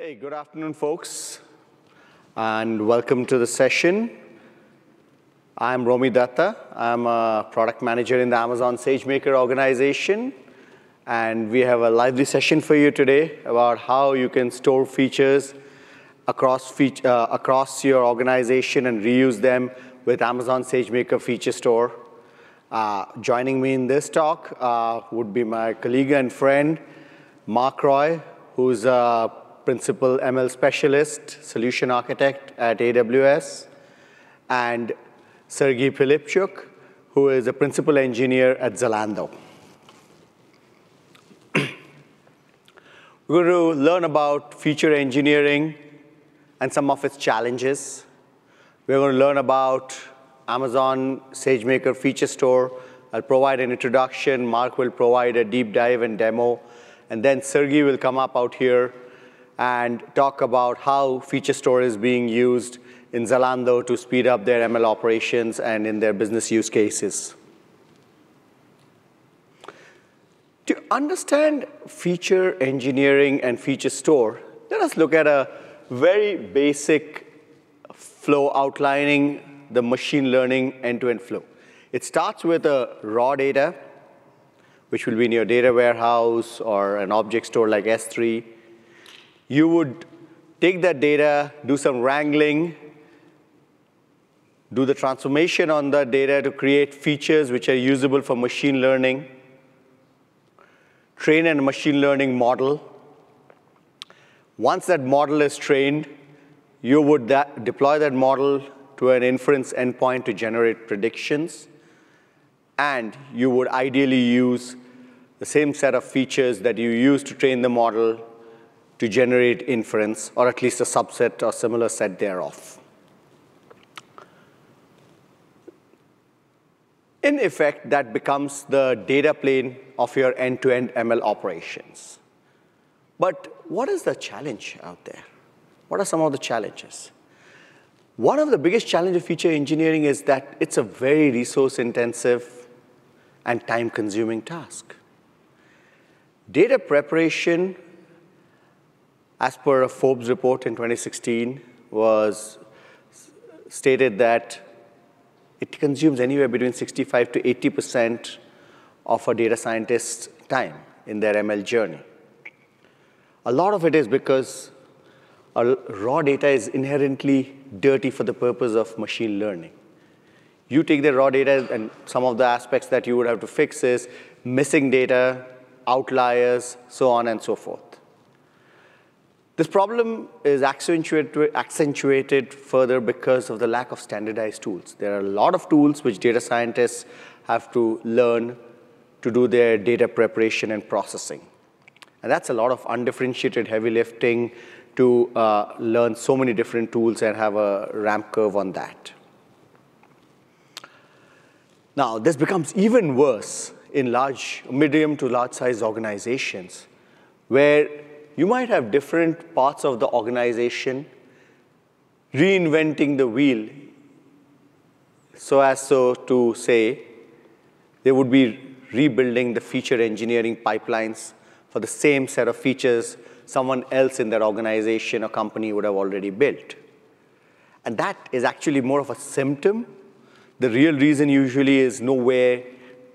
Hey, good afternoon, folks, and welcome to the session. I'm Romit Datta. I'm a product manager in the Amazon SageMaker organization, and we have a lively session for you today about how you can store features across, uh, across your organization and reuse them with Amazon SageMaker Feature Store. Uh, joining me in this talk uh, would be my colleague and friend, Mark Roy, who's a principal ML specialist, solution architect at AWS, and Sergey Pilipchuk, who is a principal engineer at Zalando. We're going to learn about feature engineering and some of its challenges. We're going to learn about Amazon SageMaker Feature Store. I'll provide an introduction. Mark will provide a deep dive and demo. And then Sergey will come up out here and talk about how Feature Store is being used in Zalando to speed up their ML operations and in their business use cases. To understand feature engineering and feature store, let us look at a very basic flow outlining the machine learning end-to-end -end flow. It starts with a raw data, which will be in your data warehouse or an object store like S3 you would take that data, do some wrangling, do the transformation on the data to create features which are usable for machine learning, train a machine learning model. Once that model is trained, you would that, deploy that model to an inference endpoint to generate predictions. And you would ideally use the same set of features that you use to train the model to generate inference, or at least a subset or similar set thereof. In effect, that becomes the data plane of your end-to-end -end ML operations. But what is the challenge out there? What are some of the challenges? One of the biggest challenges of feature engineering is that it's a very resource-intensive and time-consuming task. Data preparation as per a Forbes report in 2016, was stated that it consumes anywhere between 65 to 80% of a data scientist's time in their ML journey. A lot of it is because raw data is inherently dirty for the purpose of machine learning. You take the raw data, and some of the aspects that you would have to fix is missing data, outliers, so on and so forth. This problem is accentuated, further because of the lack of standardized tools. There are a lot of tools which data scientists have to learn to do their data preparation and processing. And that's a lot of undifferentiated heavy lifting to uh, learn so many different tools and have a ramp curve on that. Now, this becomes even worse in large, medium to large size organizations where you might have different parts of the organization reinventing the wheel so as so to say they would be rebuilding the feature engineering pipelines for the same set of features someone else in their organization or company would have already built. And that is actually more of a symptom. The real reason usually is no way,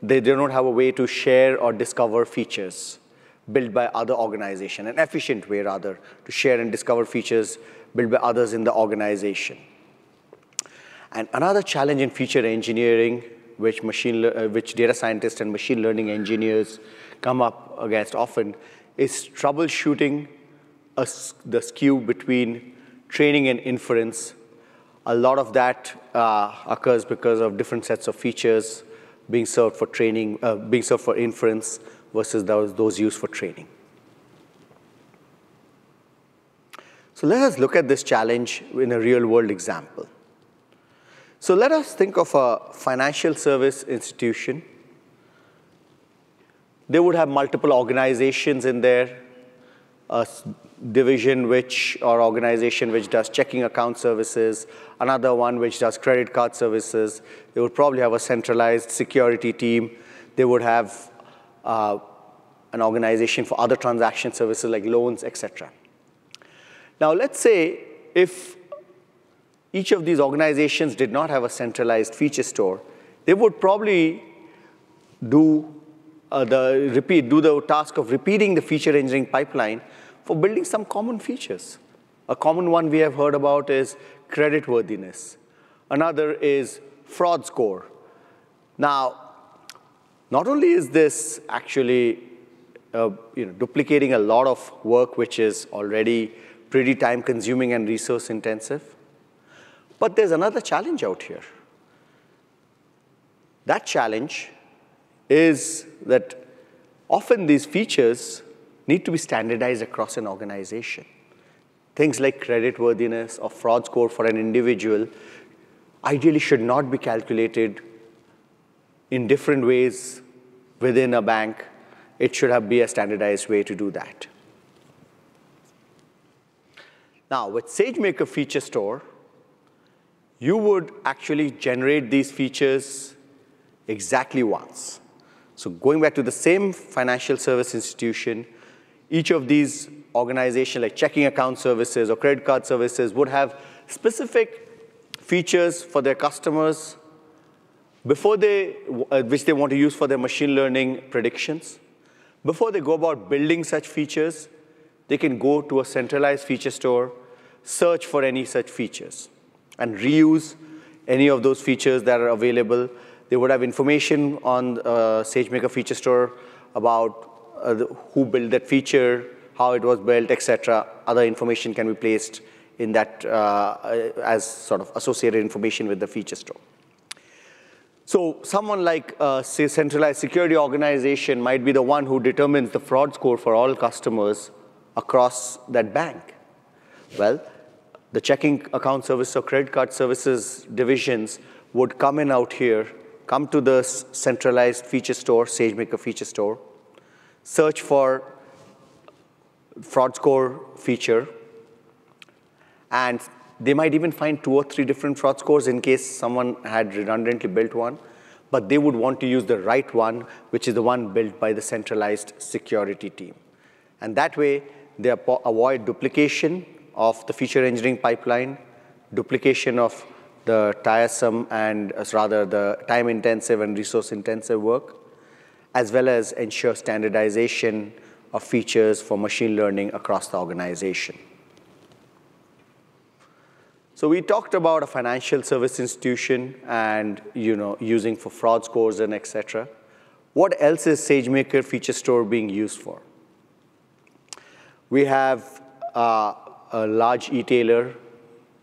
they do not have a way to share or discover features built by other organization, an efficient way rather, to share and discover features built by others in the organization. And another challenge in feature engineering, which, machine, uh, which data scientists and machine learning engineers come up against often, is troubleshooting a, the skew between training and inference. A lot of that uh, occurs because of different sets of features being served for training, uh, being served for inference, versus those, those used for training. So let us look at this challenge in a real world example. So let us think of a financial service institution. They would have multiple organizations in there, a division which, or organization which does checking account services, another one which does credit card services. They would probably have a centralized security team. They would have uh, an organization for other transaction services like loans, etc. Now, let's say if each of these organizations did not have a centralized feature store, they would probably do uh, the repeat, do the task of repeating the feature engineering pipeline for building some common features. A common one we have heard about is creditworthiness. Another is fraud score. Now, not only is this actually uh, you know, duplicating a lot of work which is already pretty time consuming and resource intensive, but there's another challenge out here. That challenge is that often these features need to be standardized across an organization. Things like creditworthiness or fraud score for an individual ideally should not be calculated in different ways within a bank. It should have be a standardized way to do that. Now, with SageMaker Feature Store, you would actually generate these features exactly once. So going back to the same financial service institution, each of these organizations like checking account services or credit card services would have specific features for their customers before they, uh, which they want to use for their machine learning predictions. Before they go about building such features, they can go to a centralized feature store, search for any such features, and reuse any of those features that are available. They would have information on uh, SageMaker Feature Store about uh, who built that feature, how it was built, etc. Other information can be placed in that uh, as sort of associated information with the feature store. So someone like a say centralized security organization might be the one who determines the fraud score for all customers across that bank. Well, the checking account service or credit card services divisions would come in out here, come to the centralized feature store, SageMaker feature store, search for fraud score feature, and they might even find two or three different fraud scores in case someone had redundantly built one, but they would want to use the right one, which is the one built by the centralized security team. And that way, they avoid duplication of the feature engineering pipeline, duplication of the tiresome and uh, rather the time intensive and resource intensive work, as well as ensure standardization of features for machine learning across the organization. So we talked about a financial service institution and you know using for fraud scores and etc. What else is SageMaker Feature Store being used for? We have uh, a large e-tailer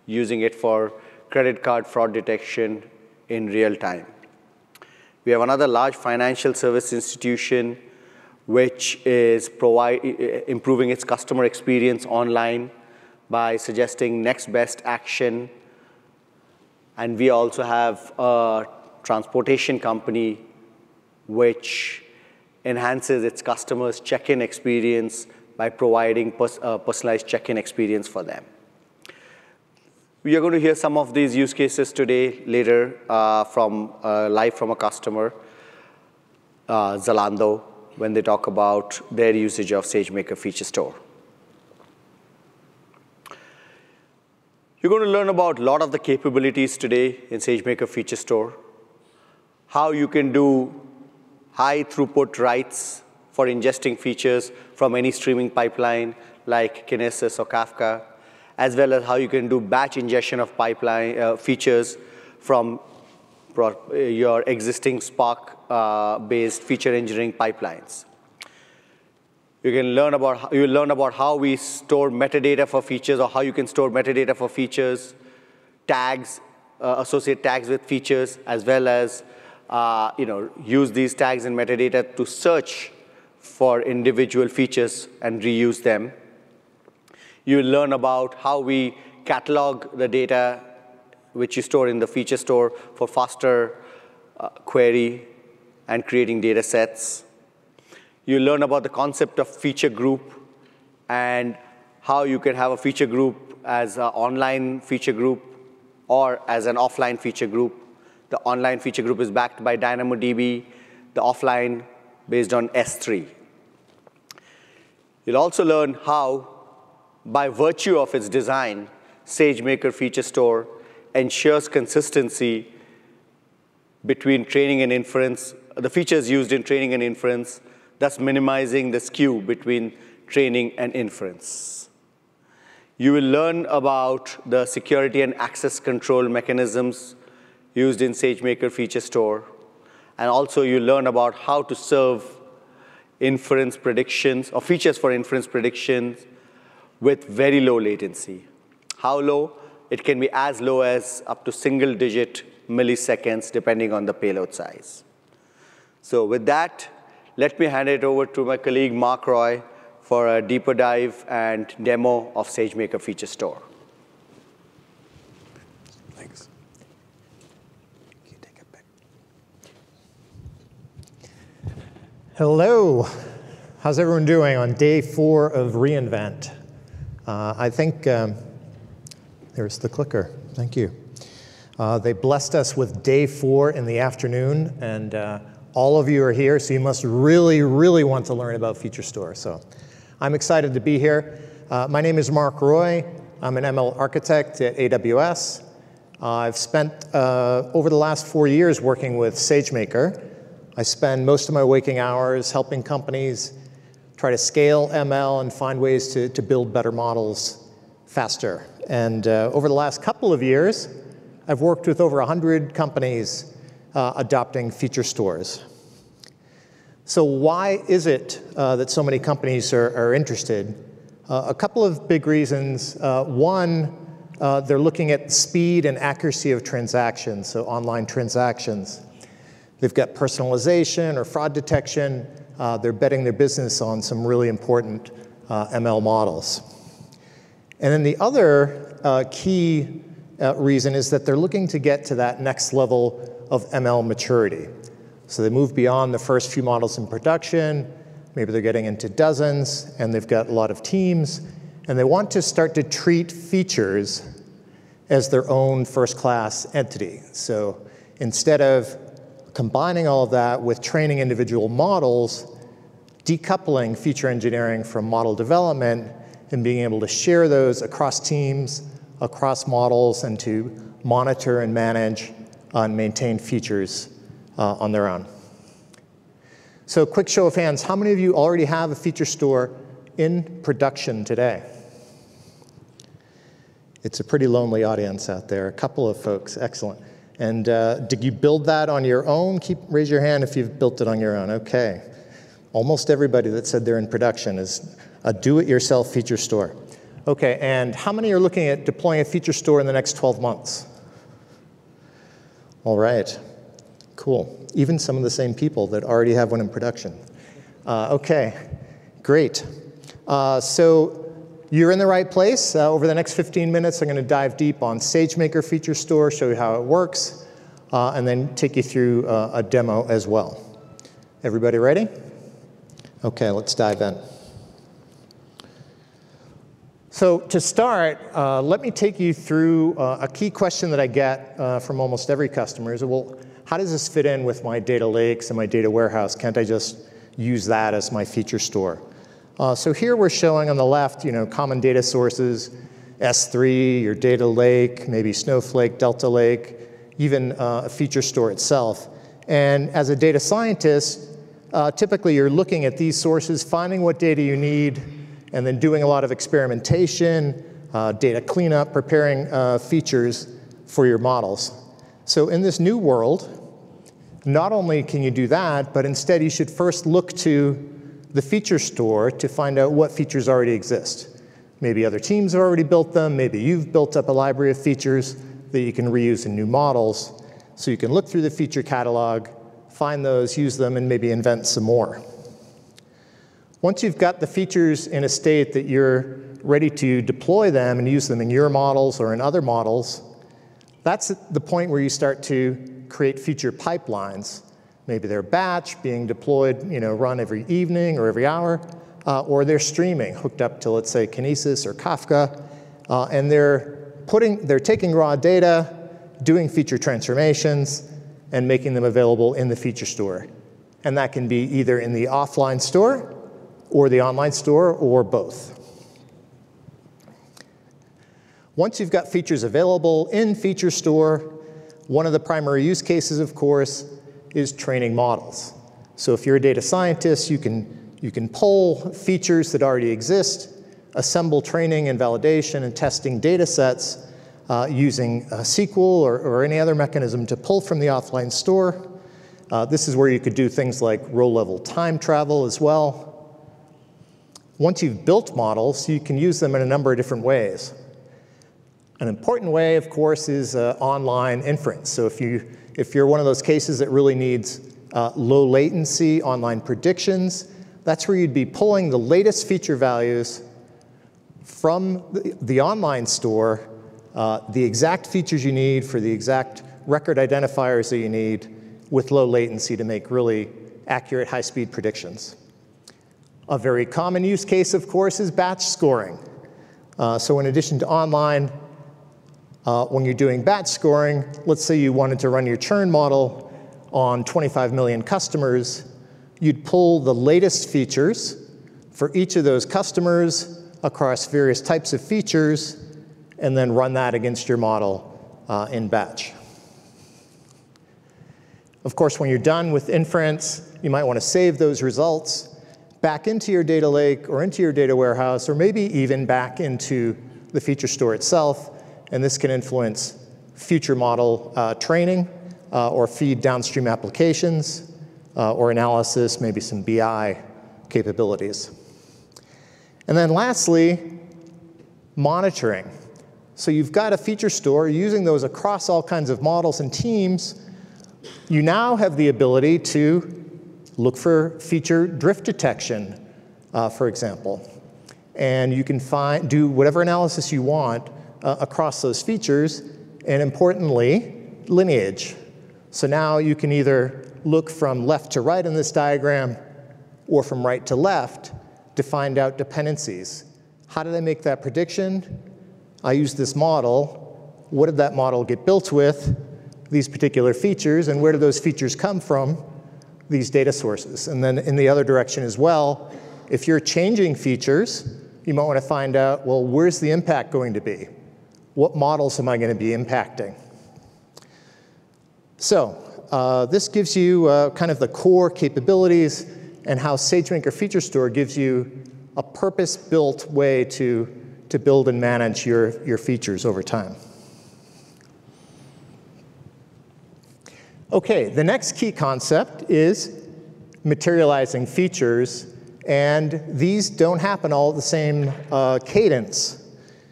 using it for credit card fraud detection in real time. We have another large financial service institution which is improving its customer experience online by suggesting next best action. And we also have a transportation company which enhances its customers' check-in experience by providing uh, personalized check-in experience for them. We are going to hear some of these use cases today, later, uh, from uh, live from a customer, uh, Zalando, when they talk about their usage of SageMaker Feature Store. You're going to learn about a lot of the capabilities today in SageMaker Feature Store, how you can do high throughput writes for ingesting features from any streaming pipeline like Kinesis or Kafka, as well as how you can do batch ingestion of pipeline uh, features from uh, your existing Spark-based uh, feature engineering pipelines. You can learn about you will learn about how we store metadata for features or how you can store metadata for features, tags, uh, associate tags with features, as well as uh, you know use these tags and metadata to search for individual features and reuse them. You'll learn about how we catalog the data which you store in the feature store for faster uh, query and creating data sets. You'll learn about the concept of feature group and how you can have a feature group as an online feature group or as an offline feature group. The online feature group is backed by DynamoDB, the offline based on S3. You'll also learn how by virtue of its design, SageMaker Feature Store ensures consistency between training and inference, the features used in training and inference, thus minimizing the skew between training and inference. You will learn about the security and access control mechanisms used in SageMaker Feature Store. And also you learn about how to serve inference predictions or features for inference predictions with very low latency. How low? It can be as low as up to single digit milliseconds, depending on the payload size. So with that, let me hand it over to my colleague, Mark Roy, for a deeper dive and demo of SageMaker Feature Store. Thanks. Can you take it back? Hello. How's everyone doing on day four of reInvent? Uh, I think um, there's the clicker. Thank you. Uh, they blessed us with day four in the afternoon, and uh, all of you are here, so you must really, really want to learn about Feature Store. So I'm excited to be here. Uh, my name is Mark Roy. I'm an ML architect at AWS. Uh, I've spent uh, over the last four years working with SageMaker. I spend most of my waking hours helping companies try to scale ML and find ways to, to build better models faster. And uh, over the last couple of years, I've worked with over 100 companies uh, adopting feature stores. So why is it uh, that so many companies are, are interested? Uh, a couple of big reasons. Uh, one, uh, they're looking at speed and accuracy of transactions, so online transactions. They've got personalization or fraud detection. Uh, they're betting their business on some really important ML models. And then the other key reason is that they're looking to get to that next level of ML maturity. So they move beyond the first few models in production, maybe they're getting into dozens, and they've got a lot of teams, and they want to start to treat features as their own first-class entity. So instead of combining all of that with training individual models, decoupling feature engineering from model development, and being able to share those across teams, across models, and to monitor and manage and maintain features uh, on their own. So quick show of hands, how many of you already have a feature store in production today? It's a pretty lonely audience out there, a couple of folks, excellent. And uh, did you build that on your own? Keep, raise your hand if you've built it on your own, okay. Almost everybody that said they're in production is a do-it-yourself feature store. Okay, and how many are looking at deploying a feature store in the next 12 months? All right, cool. Even some of the same people that already have one in production. Uh, okay, great. Uh, so you're in the right place. Uh, over the next 15 minutes, I'm going to dive deep on SageMaker Feature Store, show you how it works, uh, and then take you through uh, a demo as well. Everybody ready? Okay, let's dive in. So to start, uh, let me take you through uh, a key question that I get uh, from almost every customer is, well, how does this fit in with my data lakes and my data warehouse? Can't I just use that as my feature store? Uh, so here we're showing on the left, you know, common data sources, S3, your data lake, maybe Snowflake, Delta Lake, even uh, a feature store itself. And as a data scientist, uh, typically you're looking at these sources, finding what data you need, and then doing a lot of experimentation, uh, data cleanup, preparing uh, features for your models. So in this new world, not only can you do that, but instead you should first look to the feature store to find out what features already exist. Maybe other teams have already built them, maybe you've built up a library of features that you can reuse in new models. So you can look through the feature catalog, find those, use them, and maybe invent some more. Once you've got the features in a state that you're ready to deploy them and use them in your models or in other models, that's the point where you start to create feature pipelines. Maybe they're batch, being deployed, you know, run every evening or every hour, uh, or they're streaming, hooked up to, let's say, Kinesis or Kafka, uh, and they're putting, they're taking raw data, doing feature transformations, and making them available in the feature store. And that can be either in the offline store or the online store, or both. Once you've got features available in Feature Store, one of the primary use cases, of course, is training models. So if you're a data scientist, you can, you can pull features that already exist, assemble training and validation and testing data sets uh, using SQL or, or, any other mechanism to pull from the offline store. Uh, this is where you could do things like row-level time travel as well. Once you've built models, you can use them in a number of different ways. An important way, of course, is uh, online inference. So if, you, if you're one of those cases that really needs uh, low latency online predictions, that's where you'd be pulling the latest feature values from the, the online store, uh, the exact features you need for the exact record identifiers that you need with low latency to make really accurate high-speed predictions. A very common use case, of course, is batch scoring. Uh, so in addition to online, uh, when you're doing batch scoring, let's say you wanted to run your churn model on 25 million customers, you'd pull the latest features for each of those customers across various types of features, and then run that against your model uh, in batch. Of course, when you're done with inference, you might want to save those results back into your data lake or into your data warehouse, or maybe even back into the feature store itself. And this can influence future model uh, training uh, or feed downstream applications uh, or analysis, maybe some BI capabilities. And then lastly, monitoring. So you've got a feature store using those across all kinds of models and teams. You now have the ability to Look for feature drift detection, uh, for example. And you can find, do whatever analysis you want uh, across those features, and importantly, lineage. So now you can either look from left to right in this diagram or from right to left to find out dependencies. How did I make that prediction? I used this model. What did that model get built with? These particular features, and where do those features come from? These data sources. And then in the other direction as well, if you're changing features, you might want to find out, well, where's the impact going to be? What models am I going to be impacting? So uh, this gives you uh, kind of the core capabilities and how SageMaker Feature Store gives you a purpose-built way to, to build and manage your, your features over time. Okay, the next key concept is materializing features, and these don't happen all at the same uh, cadence.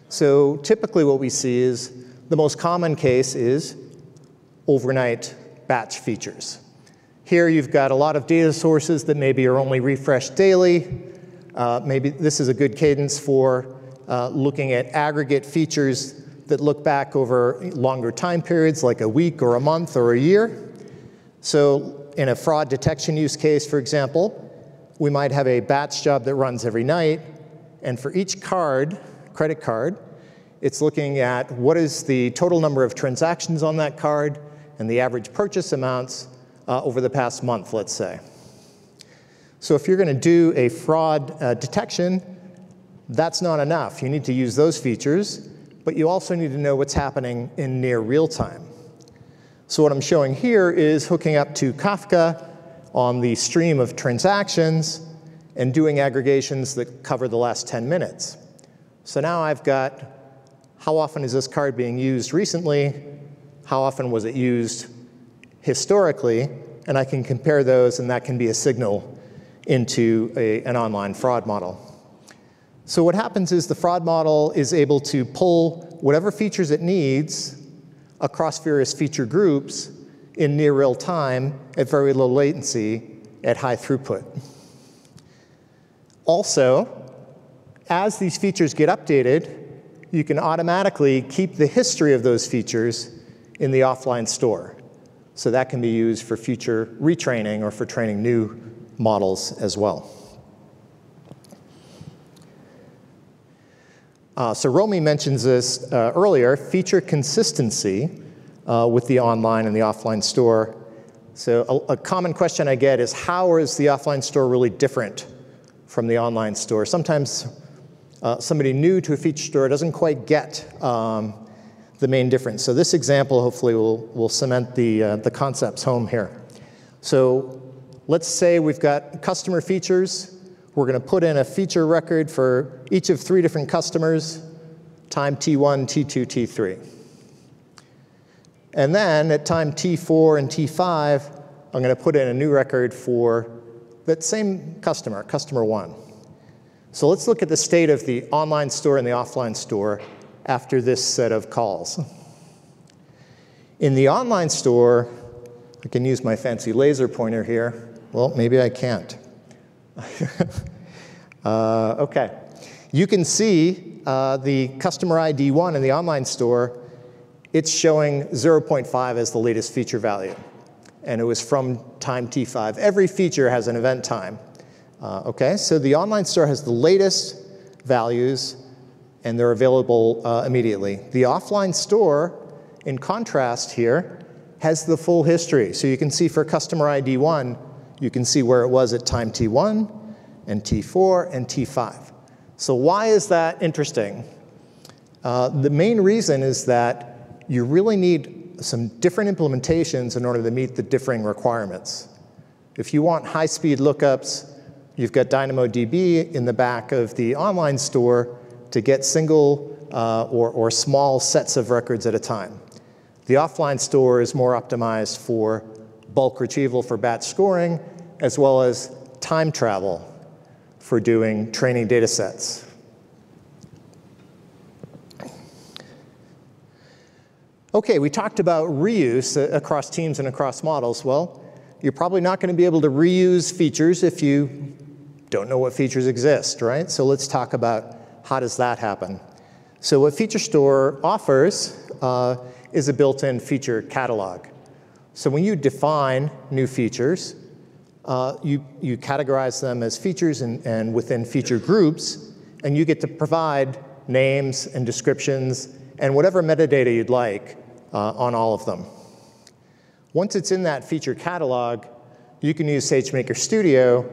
So typically what we see is the most common case is overnight batch features. Here you've got a lot of data sources that maybe are only refreshed daily. Uh, maybe this is a good cadence for uh, looking at aggregate features that look back over longer time periods, like a week or a month or a year. So in a fraud detection use case, for example, we might have a batch job that runs every night, and for each card, credit card, it's looking at what is the total number of transactions on that card and the average purchase amounts uh, over the past month, let's say. So if you're going to do a fraud uh, detection, that's not enough. You need to use those features, but you also need to know what's happening in near real time. So what I'm showing here is hooking up to Kafka on the stream of transactions and doing aggregations that cover the last 10 minutes. So now I've got how often is this card being used recently, how often was it used historically, and I can compare those and that can be a signal into a, an online fraud model. So what happens is the fraud model is able to pull whatever features it needs across various feature groups in near real time at very low latency at high throughput. Also, as these features get updated, you can automatically keep the history of those features in the offline store. So that can be used for future retraining or for training new models as well. Uh, so Romy mentions this uh, earlier, feature consistency uh, with the online and the offline store. So a, a, common question I get is how is the offline store really different from the online store? Sometimes uh, somebody new to a feature store doesn't quite get um, the main difference. So this example hopefully will, will cement the, uh, the concepts home here. So let's say we've got customer features. We're going to put in a feature record for each of three different customers, time T1, T2, T3. And then at time T4 and T5, I'm going to put in a new record for that same customer, customer one. So let's look at the state of the online store and the offline store after this set of calls. In the online store, I can use my fancy laser pointer here. Well, maybe I can't. uh, okay. You can see uh, the customer ID one in the online store. It's showing 0.5 as the latest feature value. And it was from time T5. Every feature has an event time. Uh, okay, so the online store has the latest values and they're available uh, immediately. The offline store, in contrast here, has the full history. So you can see for customer ID 1, you can see where it was at time T1 and T4 and T5. So why is that interesting? Uh, the main reason is that you really need some different implementations in order to meet the differing requirements. If you want high-speed lookups, you've got DynamoDB in the back of the online store to get single uh, or, or small sets of records at a time. The offline store is more optimized for bulk retrieval for batch scoring, as well as time travel for doing training data sets. Okay, we talked about reuse across teams and across models. Well, you're probably not going to be able to reuse features if you don't know what features exist, right? So let's talk about how does that happen. So what Feature Store offers uh, is a built-in feature catalog. So when you define new features, uh, you, you categorize them as features and, and within feature groups, and you get to provide names and descriptions and whatever metadata you'd like uh, on all of them. Once it's in that feature catalog, you can use SageMaker Studio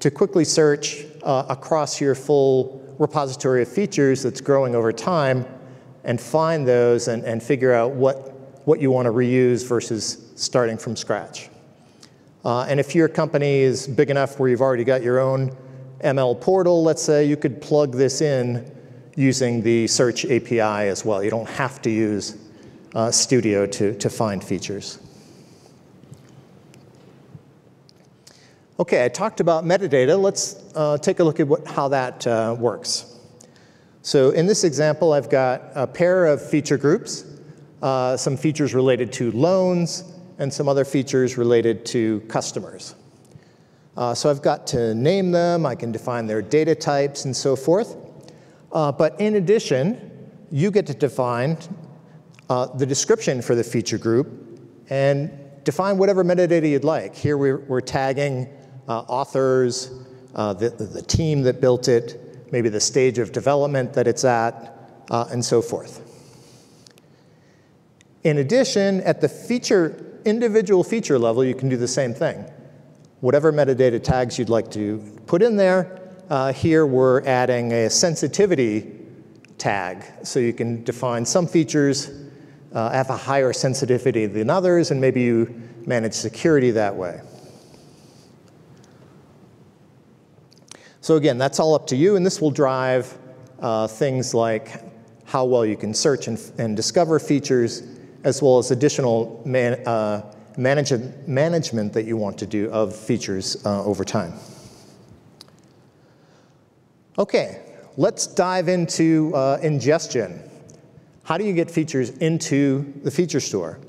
to quickly search uh, across your full repository of features that's growing over time and find those and, and figure out what, what you want to reuse versus starting from scratch. Uh, and if your company is big enough where you've already got your own ML portal, let's say, you could plug this in using the search API as well. You don't have to use uh, Studio to, to find features. Okay, I talked about metadata. Let's uh, take a look at what, how that uh, works. So in this example, I've got a pair of feature groups, uh, some features related to loans, and some other features related to customers. Uh, so I've got to name them, I can define their data types and so forth. Uh, but in addition, you get to define uh, the description for the feature group and define whatever metadata you'd like. Here we're, we're tagging uh, authors, uh, the, the team that built it, maybe the stage of development that it's at, uh, and so forth. In addition, at the feature, individual feature level, you can do the same thing. Whatever metadata tags you'd like to put in there, uh, here we're adding a sensitivity tag. So you can define some features uh, have a higher sensitivity than others, and maybe you manage security that way. So again, that's all up to you, and this will drive uh, things like how well you can search and, and discover features, as well as additional man, uh, manage management that you want to do of features uh, over time. Okay, let's dive into uh, ingestion. How do you get features into the feature store?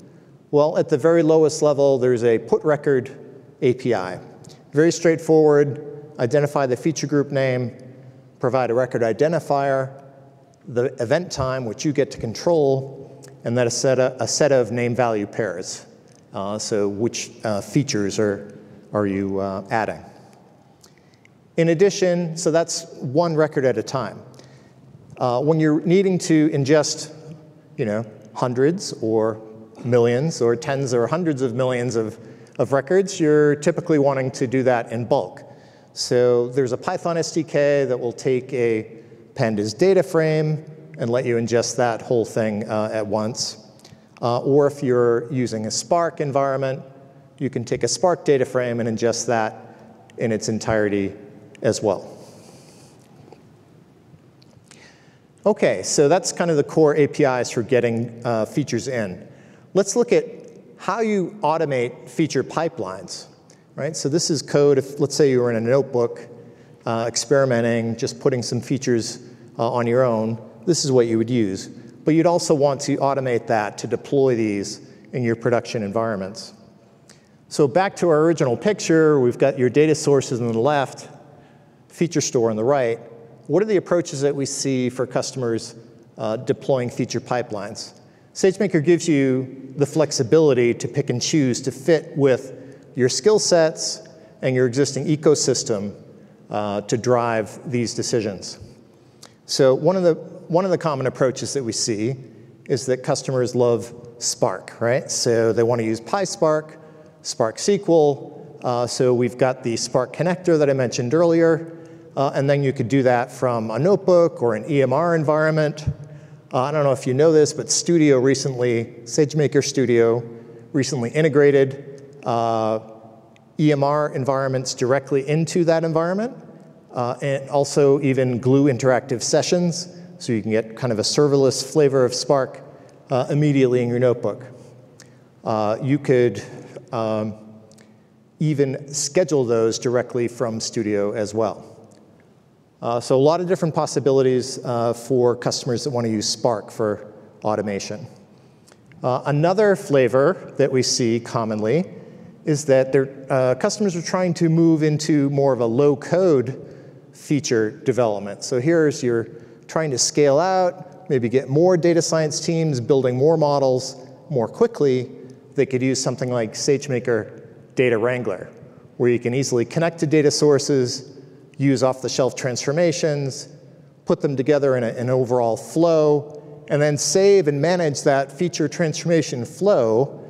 Well, at the very lowest level, there's a put record API. Very straightforward, identify the feature group name, provide a record identifier, the event time, which you get to control, and then a set of, a set of name value pairs. Uh, so which uh, features are, are you uh, adding? In addition, so that's one record at a time. Uh, when you're needing to ingest, you know, hundreds or millions or tens or hundreds of millions of, of records, you're typically wanting to do that in bulk. So there's a Python SDK that will take a pandas data frame and let you ingest that whole thing uh, at once. Uh, or if you're using a Spark environment, you can take a Spark data frame and ingest that in its entirety as well. Okay, so that's kind of the core APIs for getting uh, features in. Let's look at how you automate feature pipelines, right? So this is code, if let's say you were in a notebook uh, experimenting, just putting some features uh, on your own, this is what you would use. But you'd also want to automate that to deploy these in your production environments. So back to our original picture, we've got your data sources on the left, feature store on the right. What are the approaches that we see for customers uh, deploying feature pipelines? SageMaker gives you the flexibility to pick and choose to fit with your skill sets and your existing ecosystem uh, to drive these decisions. So one of the one of the common approaches that we see is that customers love Spark, right? So they want to use PySpark, Spark SQL. Uh, so we've got the Spark connector that I mentioned earlier. Uh, and then you could do that from a notebook or an EMR environment. Uh, I don't know if you know this, but Studio recently, SageMaker Studio, recently integrated uh, EMR environments directly into that environment, uh, and also even Glue interactive sessions, so you can get kind of a serverless flavor of Spark uh, immediately in your notebook. Uh, you could um, even schedule those directly from Studio as well. Uh, so a lot of different possibilities uh, for customers that want to use Spark for automation. Uh, another flavor that we see commonly is that uh, customers are trying to move into more of a low-code feature development. So here's you're trying to scale out, maybe get more data science teams building more models more quickly. They could use something like SageMaker Data Wrangler, where you can easily connect to data sources, use off-the-shelf transformations, put them together in a, an overall flow, and then save and manage that feature transformation flow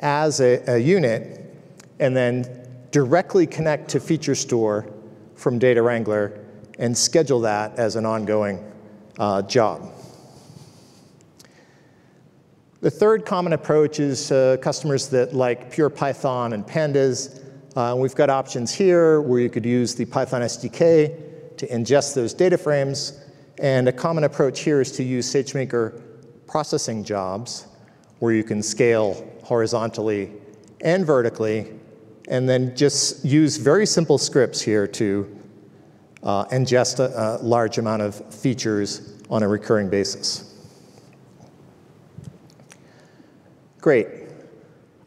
as a, a unit, and then directly connect to Feature Store from Data Wrangler and schedule that as an ongoing uh, job. The third common approach is uh, customers that like pure Python and pandas uh, we've got options here where you could use the Python SDK to ingest those data frames. And a common approach here is to use SageMaker processing jobs where you can scale horizontally and vertically, and then just use very simple scripts here to uh, ingest a, a large amount of features on a recurring basis. Great.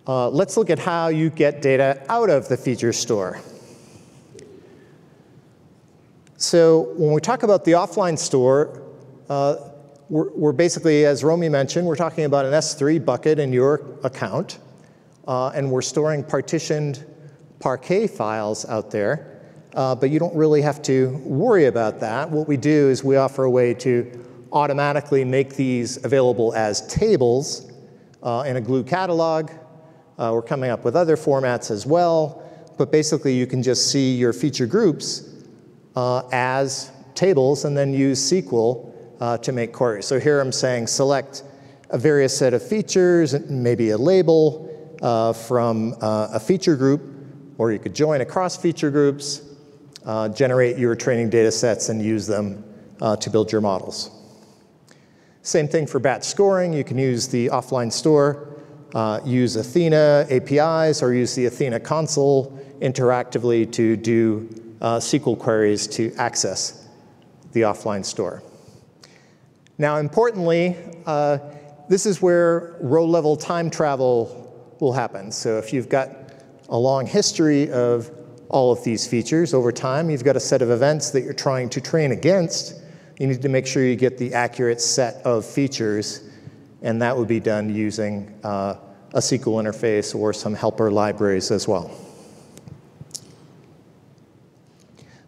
Uh, let's look at how you get data out of the feature store. So when we talk about the offline store, uh, we're, we're, basically, as Romy mentioned, we're talking about an S3 bucket in your account, uh, and we're storing partitioned Parquet files out there, uh, but you don't really have to worry about that. What we do is we offer a way to automatically make these available as tables uh, in a Glue catalog, uh, we're coming up with other formats as well, but basically you can just see your feature groups uh, as tables and then use SQL uh, to make queries. So here I'm saying select a various set of features, and maybe a label uh, from a feature group, or you could join across feature groups, uh, generate your training data sets and use them to build your models. Same thing for batch scoring. You can use the offline store uh, use Athena APIs or use the Athena console interactively to do uh, SQL queries to access the offline store. Now, importantly, uh, this is where row-level time travel will happen. So if you've got a long history of all of these features over time, you've got a set of events that you're trying to train against, you need to make sure you get the accurate set of features and that would be done using uh, a SQL interface or some helper libraries as well.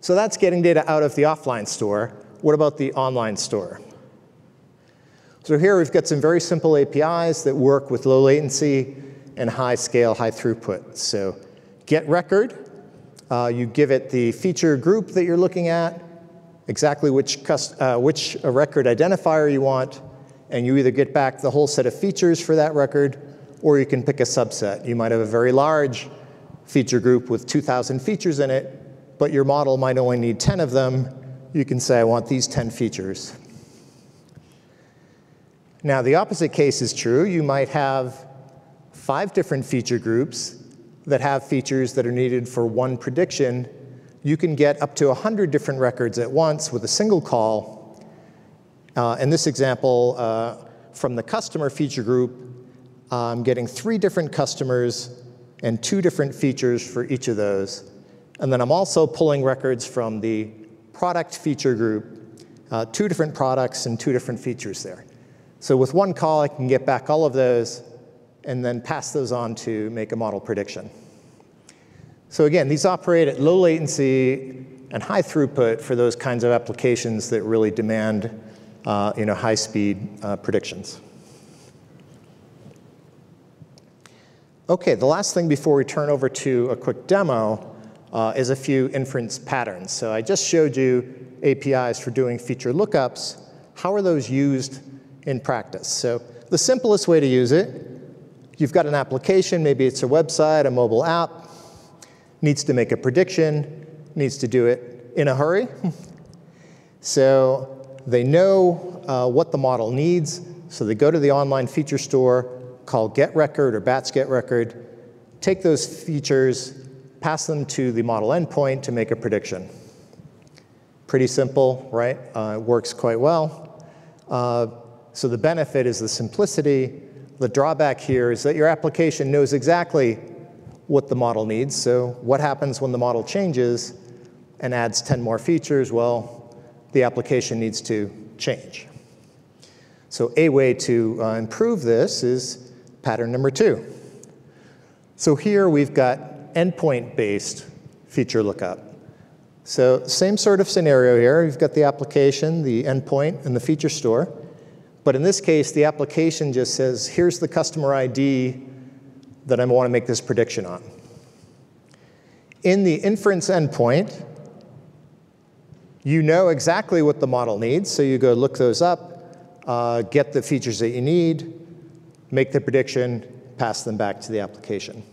So that's getting data out of the offline store. What about the online store? So here we've got some very simple APIs that work with low latency and high scale, high throughput. So get record, uh, you give it the feature group that you're looking at, exactly which, uh, which record identifier you want, and you either get back the whole set of features for that record, or you can pick a subset. You might have a very large feature group with 2,000 features in it, but your model might only need 10 of them. You can say, I want these 10 features. Now, the opposite case is true. You might have five different feature groups that have features that are needed for one prediction. You can get up to 100 different records at once with a single call. Uh, in this example, uh, from the customer feature group, I'm getting three different customers and two different features for each of those. And then I'm also pulling records from the product feature group, uh, two different products and two different features there. So with one call, I can get back all of those and then pass those on to make a model prediction. So again, these operate at low latency and high throughput for those kinds of applications that really demand uh, you know, high-speed uh, predictions. Okay, the last thing before we turn over to a quick demo uh, is a few inference patterns. So I just showed you APIs for doing feature lookups. How are those used in practice. So the simplest way to use it, you've got an application, maybe it's a website, a mobile app, needs to make a prediction, needs to do it in a hurry. so they know uh, what the model needs, so they go to the online feature store, call get record or batch get record, take those features, pass them to the model endpoint to make a prediction. Pretty simple, right? Uh, it works quite well. Uh, so the benefit is the simplicity. The drawback here is that your application knows exactly what the model needs. So what happens when the model changes and adds 10 more features? Well, the application needs to change. So a way to uh, improve this is pattern number two. So here we've got endpoint-based feature lookup. So same sort of scenario here. You've got the application, the endpoint, and the feature store. But in this case, the application just says, here's the customer ID that I want to make this prediction on. In the inference endpoint, you know exactly what the model needs, so you go look those up, uh, get the features that you need, make the prediction, pass them back to the application.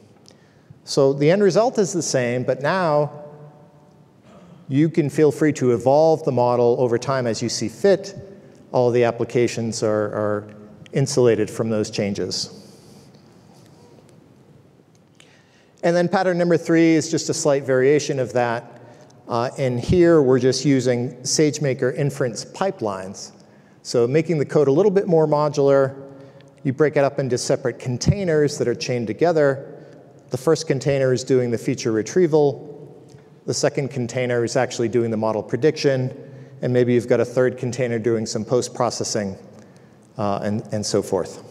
So the end result is the same, but now you can feel free to evolve the model over time as you see fit all the applications are, are insulated from those changes. And then pattern number three is just a slight variation of that. Uh, and here we're just using SageMaker inference pipelines. So making the code a little bit more modular, you break it up into separate containers that are chained together. The first container is doing the feature retrieval. The second container is actually doing the model prediction and maybe you've got a third container doing some post-processing uh, and, and so forth.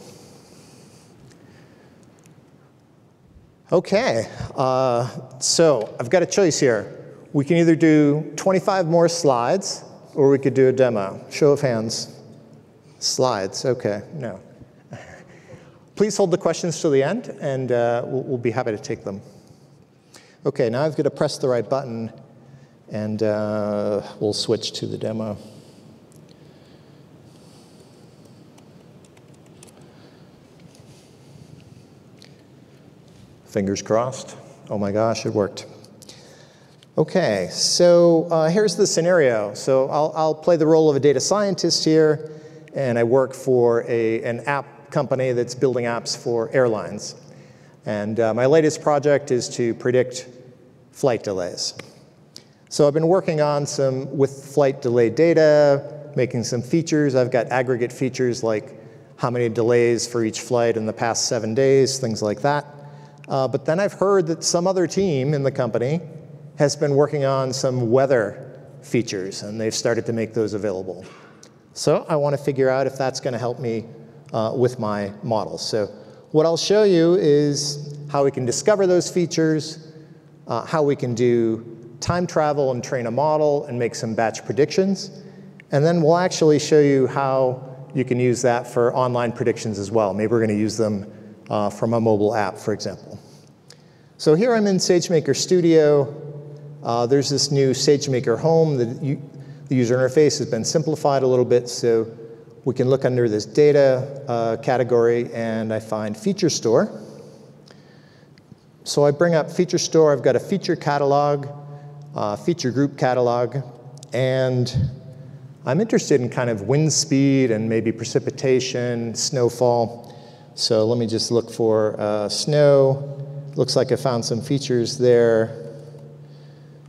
Okay, uh, so I've got a choice here. We can either do 25 more slides or we could do a demo. Show of hands. Slides, okay, no. Please hold the questions till the end and uh, we'll, we'll be happy to take them. Okay, now I've got to press the right button and uh, we'll switch to the demo. Fingers crossed. Oh my gosh, it worked. Okay, so uh, here's the scenario. So I'll, I'll, play the role of a data scientist here, and I work for a, an app company that's building apps for airlines. And uh, my latest project is to predict flight delays. So I've been working on some with flight delay data, making some features. I've got aggregate features like how many delays for each flight in the past seven days, things like that. Uh, but then I've heard that some other team in the company has been working on some weather features, and they've started to make those available. So I want to figure out if that's going to help me uh, with my models. So what I'll show you is how we can discover those features, uh, how we can do time travel and train a model and make some batch predictions. And then we'll actually show you how you can use that for online predictions as well. Maybe we're going to use them uh, from a mobile app, for example. So here I'm in SageMaker Studio. Uh, there's this new SageMaker Home that you, the user interface has been simplified a little bit, so we can look under this data uh, category and I find feature store. So I bring up feature store, I've got a feature catalog, uh, feature group catalog, and I'm interested in kind of wind speed and maybe precipitation, snowfall. So let me just look for uh, snow. Looks like I found some features there.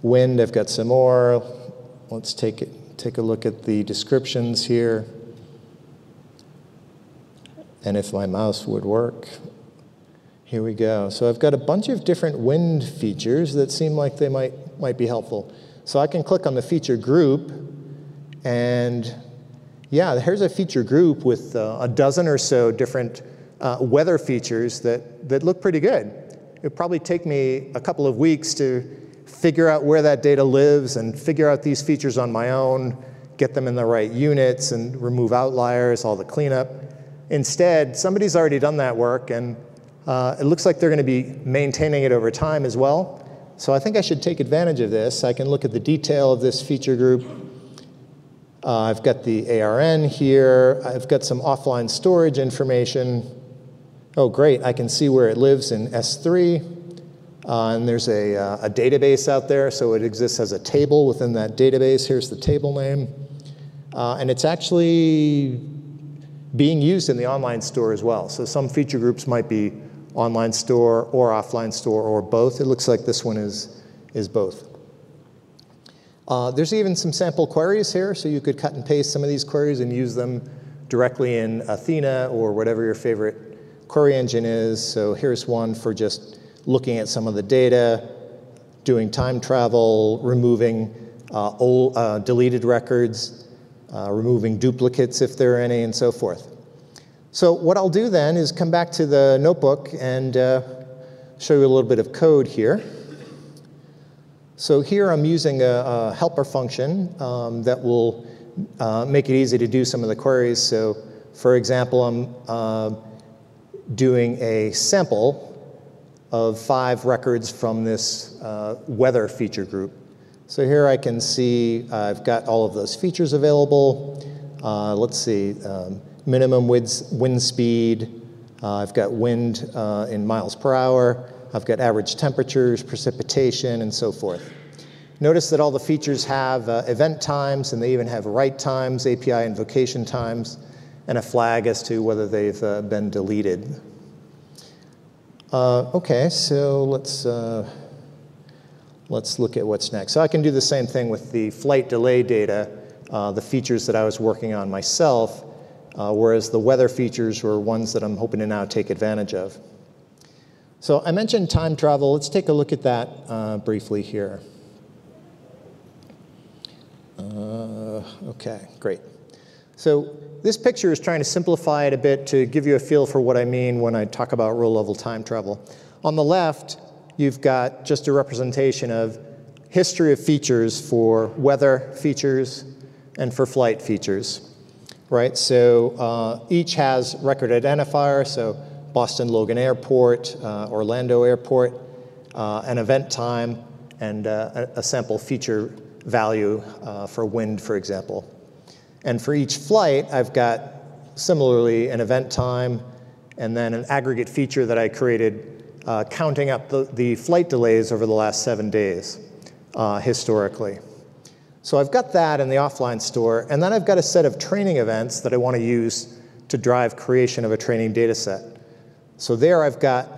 Wind, I've got some more. Let's take, it, take a look at the descriptions here. And if my mouse would work, here we go. So I've got a bunch of different wind features that seem like they might, might be helpful. So I can click on the feature group and yeah, here's a feature group with uh, a dozen or so different uh, weather features that, that look pretty good. It would probably take me a couple of weeks to figure out where that data lives and figure out these features on my own, get them in the right units and remove outliers, all the cleanup. Instead, somebody's already done that work and uh, it looks like they're going to be maintaining it over time as well. So I think I should take advantage of this. I can look at the detail of this feature group uh, I've got the ARN here. I've got some offline storage information. Oh, great, I can see where it lives in S3. Uh, and there's a, uh, a, database out there, so it exists as a table within that database. Here's the table name. Uh, and it's actually being used in the online store as well. So some feature groups might be online store or offline store or both. It looks like this one is, is both. Uh, there's even some sample queries here, so you could cut and paste some of these queries and use them directly in Athena or whatever your favorite query engine is. So here's one for just looking at some of the data, doing time travel, removing uh, old, uh, deleted records, uh, removing duplicates if there are any, and so forth. So what I'll do then is come back to the notebook and uh, show you a little bit of code here. So here I'm using a, a helper function um, that will uh, make it easy to do some of the queries. So for example, I'm uh, doing a sample of five records from this uh, weather feature group. So here I can see I've got all of those features available. Uh, let's see, um, minimum wind, wind speed. Uh, I've got wind uh, in miles per hour. I've got average temperatures, precipitation, and so forth. Notice that all the features have uh, event times, and they even have write times, API invocation times, and a flag as to whether they've uh, been deleted. Uh, okay, so let's, uh, let's look at what's next. So I can do the same thing with the flight delay data, the features that I was working on myself, uh, whereas the weather features were ones that I'm hoping to now take advantage of. So I mentioned time travel. Let's take a look at that uh, briefly here. Uh, okay, great. So this picture is trying to simplify it a bit to give you a feel for what I mean when I talk about row level time travel. On the left, you've got just a representation of history of features for weather features and for flight features, right? So uh, each has record identifier, so Boston Logan Airport, uh, Orlando Airport, uh, an event time, and uh, a sample feature value uh, for wind, for example. And for each flight, I've got similarly an event time and then an aggregate feature that I created uh, counting up the, the, flight delays over the last seven days historically. So I've got that in the offline store, and then I've got a set of training events that I want to use to drive creation of a training data set. So there I've got,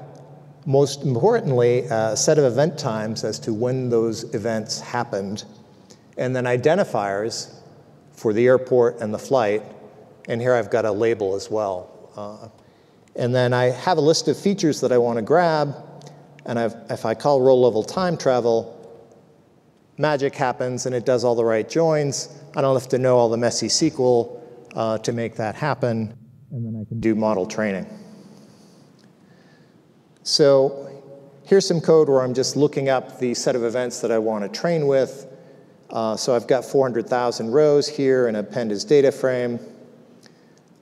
most importantly, a set of event times as to when those events happened, and then identifiers for the airport and the flight, and here I've got a label as well. Uh, and then I have a list of features that I want to grab, and I've, if I call row level time travel, magic happens and it does all the right joins. I don't have to know all the messy SQL uh, to make that happen, and then I can do model training. So here's some code where I'm just looking up the set of events that I want to train with. Uh, so I've got 400,000 rows here and a pandas data frame.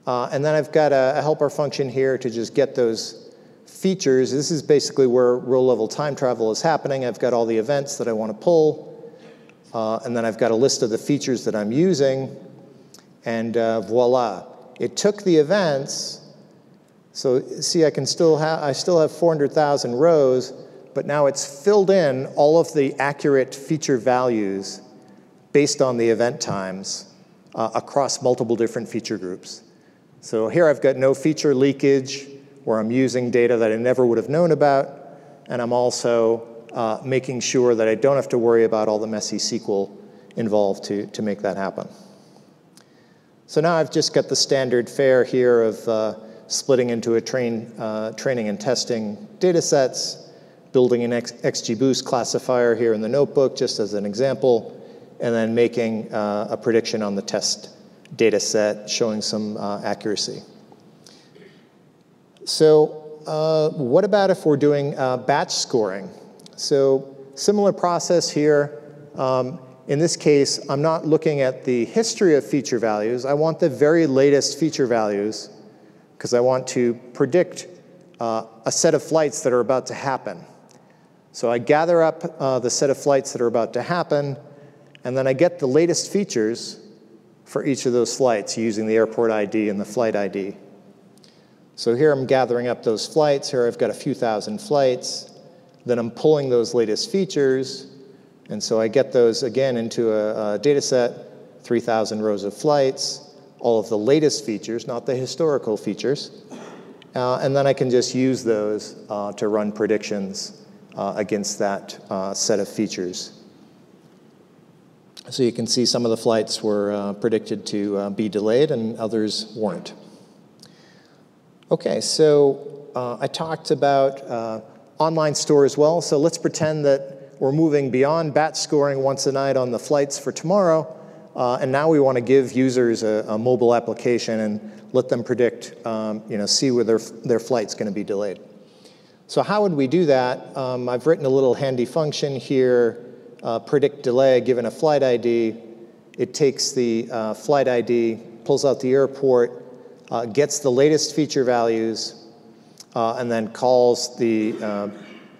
Uh, and then I've got a, a, helper function here to just get those features. This is basically where row level time travel is happening. I've got all the events that I want to pull. Uh, and then I've got a list of the features that I'm using, and uh, voila. It took the events, so see I can still have, I still have 400,000 rows, but now it's filled in all of the accurate feature values based on the event times uh, across multiple different feature groups. So here I've got no feature leakage where I'm using data that I never would have known about, and I'm also uh, making sure that I don't have to worry about all the messy SQL involved to, to make that happen. So now I've just got the standard fare here of uh, splitting into a train, uh, training and testing data sets, building an X XGBoost classifier here in the notebook, just as an example, and then making uh, a prediction on the test data set showing some uh, accuracy. So uh, what about if we're doing uh, batch scoring? So similar process here. Um, in this case, I'm not looking at the history of feature values. I want the very latest feature values because I want to predict uh, a set of flights that are about to happen. So I gather up uh, the set of flights that are about to happen, and then I get the latest features for each of those flights using the airport ID and the flight ID. So here I'm gathering up those flights. Here I've got a few thousand flights. Then I'm pulling those latest features. And so I get those again into a, a data set, 3,000 rows of flights, all of the latest features, not the historical features. Uh, and then I can just use those uh, to run predictions uh, against that uh, set of features. So you can see some of the flights were uh, predicted to uh, be delayed and others weren't. Okay, so I talked about online store as well. So let's pretend that we're moving beyond batch scoring once a night on the flights for tomorrow. Uh, and now we want to give users a, a, mobile application and let them predict, um, you know, see where their, their flight's going to be delayed. So how would we do that? Um, I've written a little handy function here, uh, predict delay given a flight ID. It takes the uh, flight ID, pulls out the airport, uh, gets the latest feature values, uh, and then calls the uh,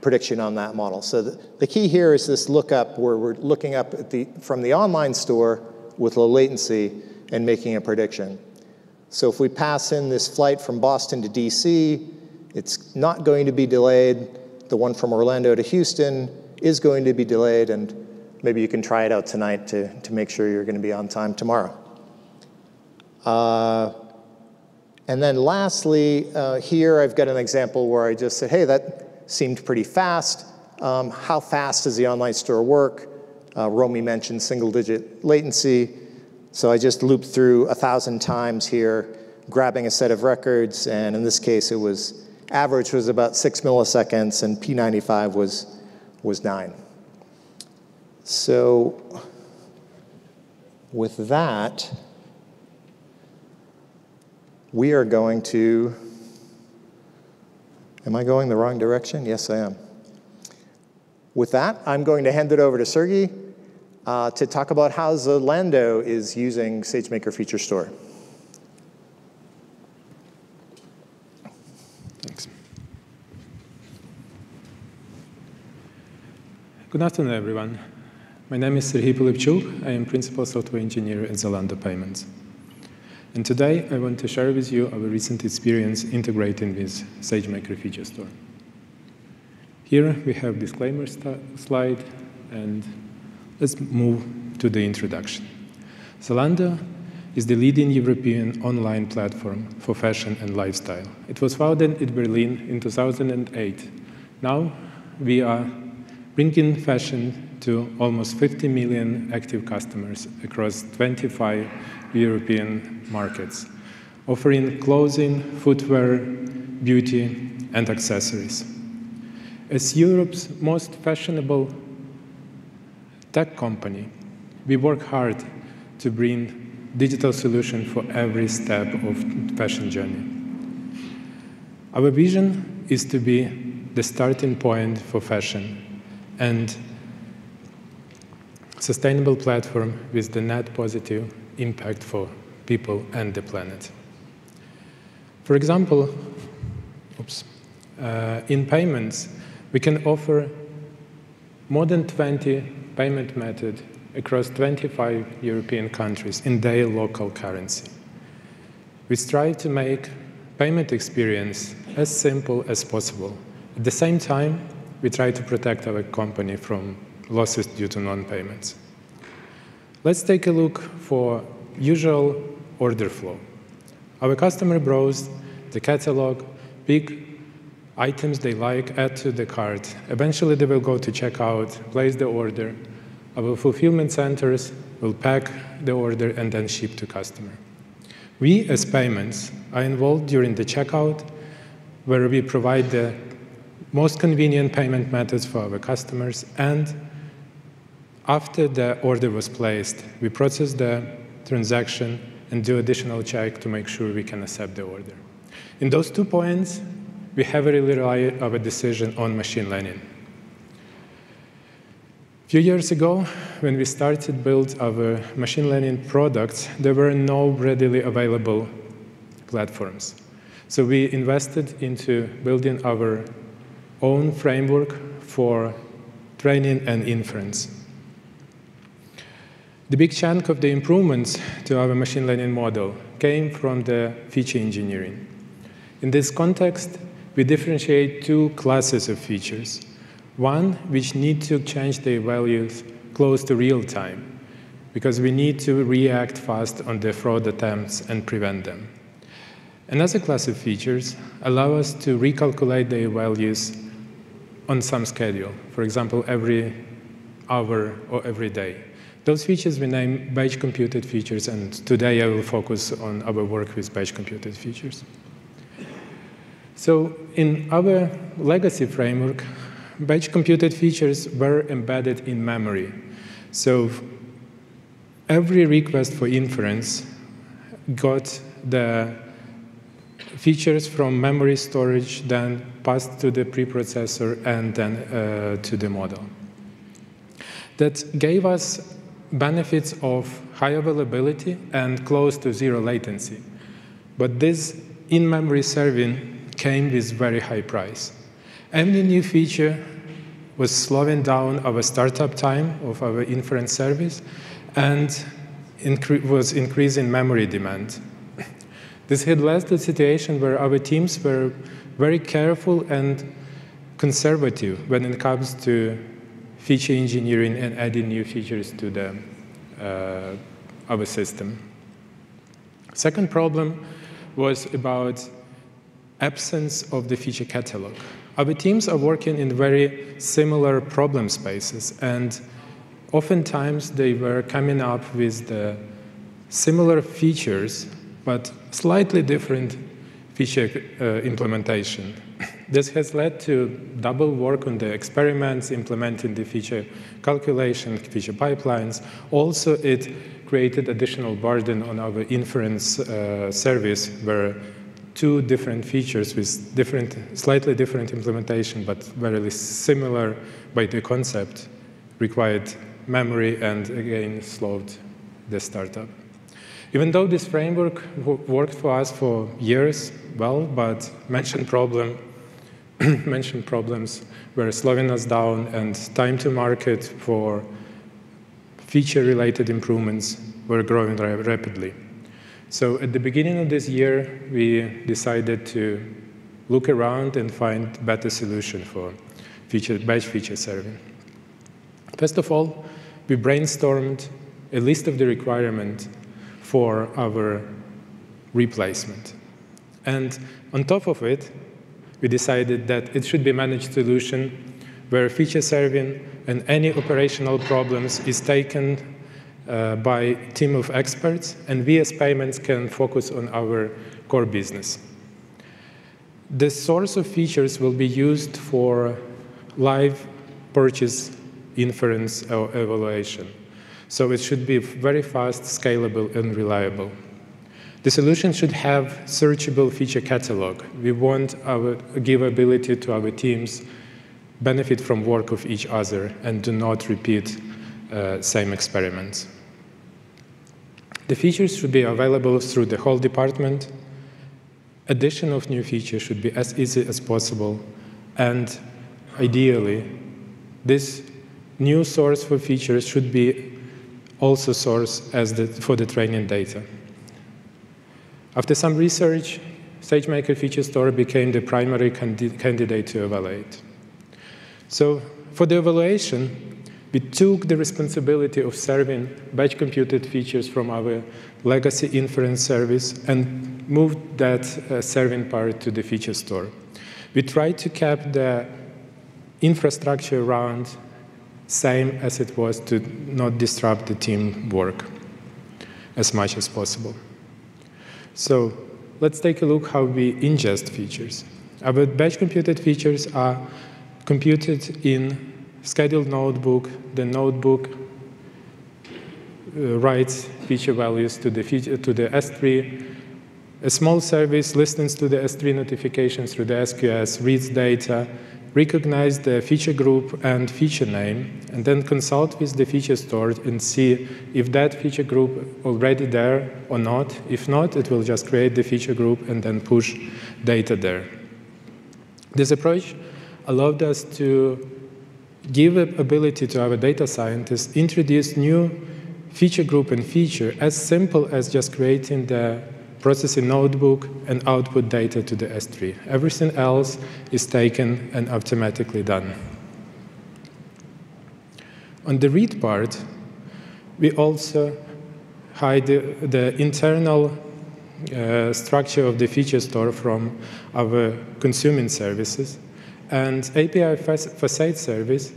prediction on that model. So the, the, key here is this lookup where we're looking up the, from the online store with low latency and making a prediction. So if we pass in this flight from Boston to DC, it's not going to be delayed. The one from Orlando to Houston is going to be delayed, and maybe you can try it out tonight to, to make sure you're going to be on time tomorrow. Uh, and then lastly, uh, here I've got an example where I just said, hey, that seemed pretty fast. Um, how fast does the online store work? Uh, Romy mentioned single digit latency. So I just looped through a thousand times here, grabbing a set of records. And in this case, it was average was about six milliseconds and P95 was, was nine. So with that, we are going to, am I going the wrong direction? Yes, I am. With that, I'm going to hand it over to Sergey uh, to talk about how Zalando is using SageMaker Feature Store. Thanks. Good afternoon, everyone. My name is Serhiy Pilypchuk. I am Principal Software Engineer at Zalando Payments. And today I want to share with you our recent experience integrating with SageMaker Feature Store. Here we have disclaimer slide, and let's move to the introduction. Zalando is the leading European online platform for fashion and lifestyle. It was founded in Berlin in 2008. Now we are bringing fashion to almost 50 million active customers across 25 European markets, offering clothing, footwear, beauty, and accessories. As Europe's most fashionable tech company, we work hard to bring digital solution for every step of fashion journey. Our vision is to be the starting point for fashion and sustainable platform with the net positive impact for people and the planet. For example, oops, uh, in payments, we can offer more than 20 payment methods across 25 European countries in their local currency. We strive to make payment experience as simple as possible. At the same time, we try to protect our company from losses due to non-payments. Let's take a look for usual order flow. Our customer browse the catalog, pick items they like, add to the cart. Eventually, they will go to checkout, place the order. Our fulfillment centers will pack the order and then ship to customer. We, as payments, are involved during the checkout, where we provide the most convenient payment methods for our customers. And after the order was placed, we process the transaction and do additional check to make sure we can accept the order. In those two points, we heavily rely our decision on machine learning. A few years ago, when we started build our uh, machine learning products, there were no readily available platforms. So we invested into building our own framework for training and inference. The big chunk of the improvements to our machine learning model came from the feature engineering. In this context, we differentiate two classes of features. One, which need to change their values close to real time, because we need to react fast on the fraud attempts and prevent them. Another class of features allow us to recalculate their values on some schedule, for example, every hour or every day. Those features we name batch computed features, and today I will focus on our work with batch computed features. So in our legacy framework, batch computed features were embedded in memory. So every request for inference got the features from memory storage, then passed to the preprocessor, and then uh, to the model. That gave us benefits of high availability and close to zero latency. But this in-memory serving came with very high price. Every new feature was slowing down our startup time of our inference service and incre was increasing memory demand. This had led to a situation where our teams were very careful and conservative when it comes to feature engineering and adding new features to the, uh, our system. Second problem was about absence of the feature catalog. Our teams are working in very similar problem spaces, and oftentimes they were coming up with the similar features, but slightly different feature uh, implementation. This has led to double work on the experiments, implementing the feature calculation, feature pipelines. Also, it created additional burden on our inference uh, service, where two different features with different, slightly different implementation, but very similar by the concept, required memory and again slowed the startup. Even though this framework worked for us for years well, but mentioned problem mentioned problems were slowing us down and time to market for feature-related improvements were growing rapidly. So at the beginning of this year, we decided to look around and find better solution for feature, batch feature serving. First of all, we brainstormed a list of the requirements for our replacement. And on top of it, we decided that it should be managed solution where feature serving and any operational problems is taken uh, by team of experts, and we as payments can focus on our core business. The source of features will be used for live purchase inference or evaluation. So it should be very fast, scalable, and reliable. The solution should have searchable feature catalog. We want our give ability to our teams benefit from work of each other and do not repeat uh, same experiments. The features should be available through the whole department. Addition of new features should be as easy as possible. And ideally, this new source for features should be also source as the, for the training data. After some research, SageMaker Feature Store became the primary candi candidate to evaluate. So for the evaluation, we took the responsibility of serving batch computed features from our legacy inference service and moved that uh, serving part to the feature store. We tried to keep the infrastructure around same as it was to not disrupt the team work as much as possible. So let's take a look how we ingest features. Our batch computed features are computed in scheduled notebook. The notebook uh, writes feature values to the, feature, to the S3. A small service listens to the S3 notifications through the SQS, reads data, recognize the feature group and feature name, and then consult with the feature store and see if that feature group already there or not. If not, it will just create the feature group and then push data there. This approach allowed us to give ability to our data scientists introduce new feature group and feature as simple as just creating the processing notebook, and output data to the S3. Everything else is taken and automatically done. On the read part, we also hide the, internal uh, structure of the feature store from our consuming services. And API facade service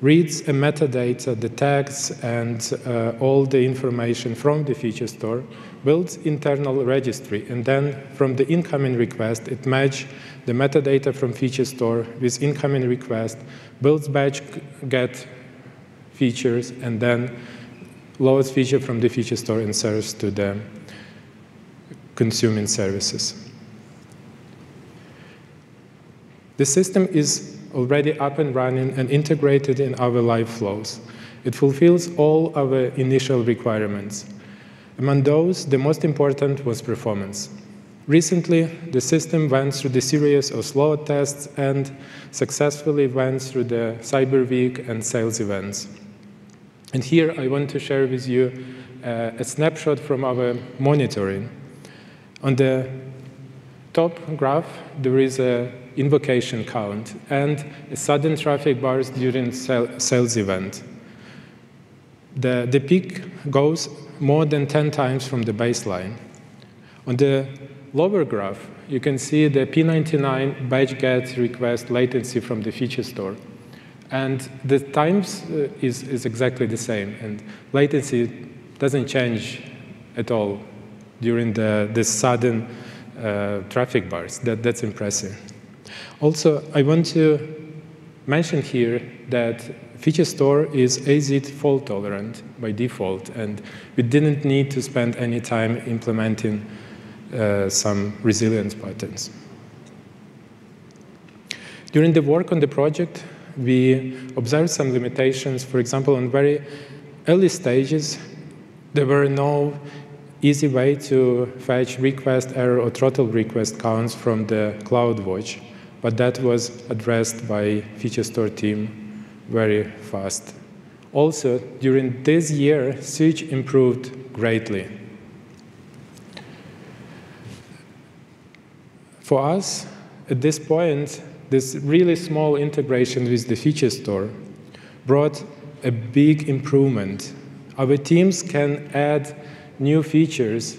reads a metadata, the tags, and uh, all the information from the feature store builds internal registry, and then from the incoming request, it match the metadata from feature store with incoming request, builds batch get features, and then loads feature from the feature store and serves to the consuming services. The system is already up and running and integrated in our live flows. It fulfills all our initial requirements. Among those, the most important was performance. Recently, the system went through the series of slow tests and successfully went through the Cyber Week and sales events. And here I want to share with you uh, a snapshot from our monitoring. On the top graph, there is an invocation count and a sudden traffic bars during sales event. The, the peak goes more than 10 times from the baseline. On the lower graph, you can see the P99 batch get request latency from the feature store. And the times uh, is, is exactly the same, and latency doesn't change at all during the, the sudden uh, traffic bars. That, that's impressive. Also, I want to mention here that feature store is AZ fault tolerant by default, and we didn't need to spend any time implementing uh, some resilience patterns. During the work on the project, we observed some limitations. For example, on very early stages, there were no easy way to fetch request error or throttle request counts from the CloudWatch, but that was addressed by feature store team very fast. Also, during this year, Switch improved greatly. For us, at this point, this really small integration with the feature store brought a big improvement. Our teams can add new features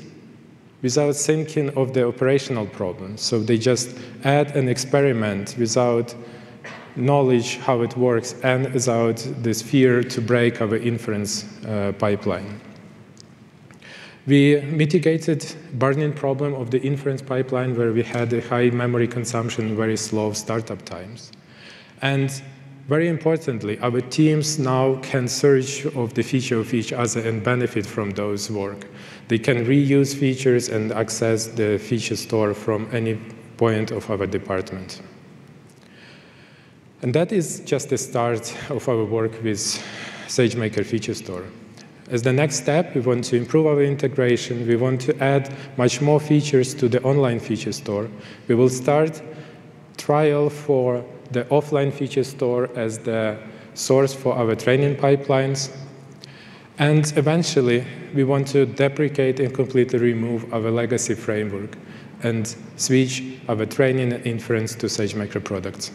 without thinking of the operational problems. So they just add an experiment without knowledge how it works and without this fear to break our inference uh, pipeline. We mitigated burning problem of the inference pipeline where we had a high memory consumption, very slow startup times. And very importantly, our teams now can search of the feature of each other and benefit from those work. They can reuse features and access the feature store from any point of our department. And that is just the start of our work with SageMaker Feature Store. As the next step, we want to improve our integration. We want to add much more features to the online feature store. We will start trial for the offline feature store as the source for our training pipelines. And eventually, we want to deprecate and completely remove our legacy framework and switch our training and inference to SageMaker products.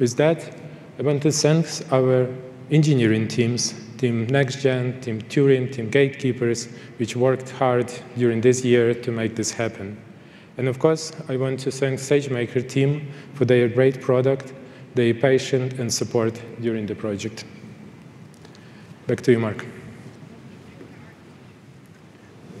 With that, I want to thank our engineering teams, Team NextGen, Team Turing, Team Gatekeepers, which worked hard during this year to make this happen. And of course, I want to thank SageMaker team for their great product, their patience and support during the project. Back to you, Mark.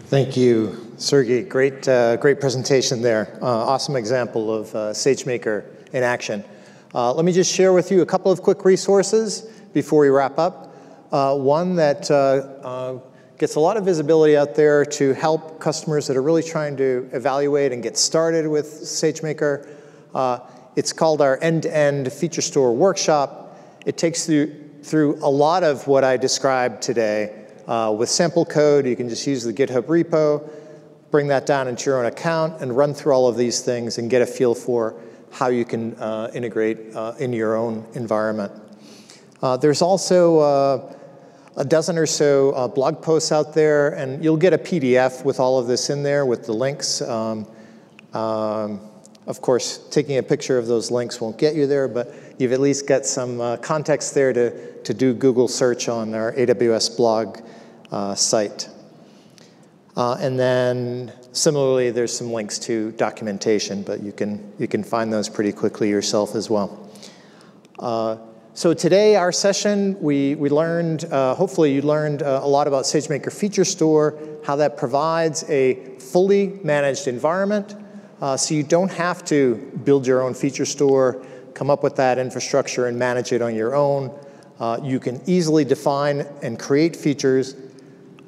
Thank you, Sergey. Great, uh, great presentation there. Uh, awesome example of uh, SageMaker in action. Uh, let me just share with you a couple of quick resources before we wrap up. Uh, one that uh, gets a lot of visibility out there to help customers that are really trying to evaluate and get started with SageMaker. it's called our end-to-end -end feature store workshop. It takes you through a lot of what I described today. with sample code, you can just use the GitHub repo, bring that down into your own account, and run through all of these things and get a feel for how you can uh, integrate uh, in your own environment. Uh, there's also uh, a dozen or so uh, blog posts out there, and you'll get a PDF with all of this in there with the links. Um, um, of course, taking a picture of those links won't get you there, but you've at least got some context there to, to do Google search on our AWS blog site. And then Similarly, there's some links to documentation, but you can, you can find those pretty quickly yourself as well. Uh, so today, our session, we, we learned, uh, hopefully you learned uh, a lot about SageMaker Feature Store, how that provides a fully managed environment, uh, so you don't have to build your own feature store, come up with that infrastructure and manage it on your own. Uh, you can easily define and create features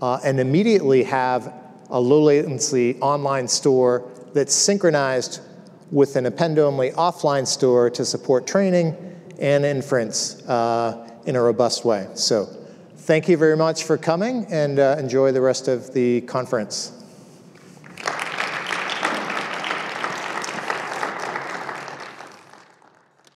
uh, and immediately have a low latency online store that's synchronized with an append-only offline store to support training and inference uh, in a robust way. So thank you very much for coming and uh, enjoy the rest of the conference.